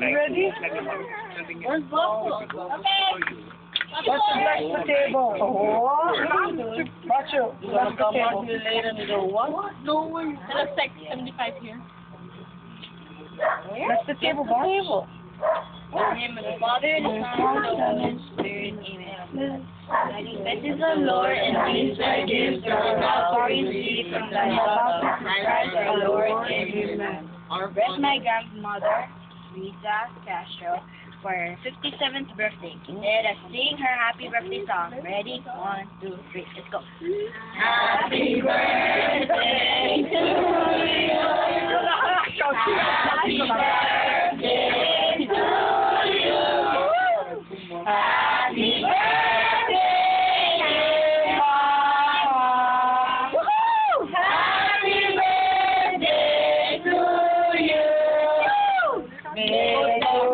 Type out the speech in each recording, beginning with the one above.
You ready? Where's Buffalo? Okay. Watch the bless the table. Oh. Watch you. Bless the table. later and go, what? No way. It looks like 75 here. Bless the table, boss. Table. In the name of the Father, and the Son, and the Holy Spirit. Amen. This is the Lord, and these are gifts from God, for you see from the heavens, Christ our Lord. Amen. Bless my grandmother, Rita Castro, for her 57th birthday. Let us sing her happy birthday song. Ready? One, two, three, let's go. Happy birthday to you. Happy birthday to you. May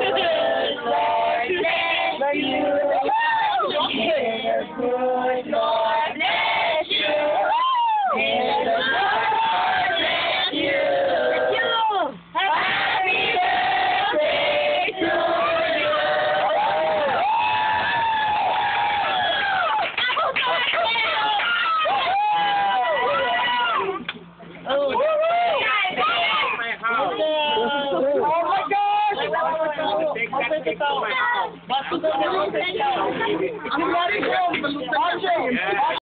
Basketball. Basketball. Basketball.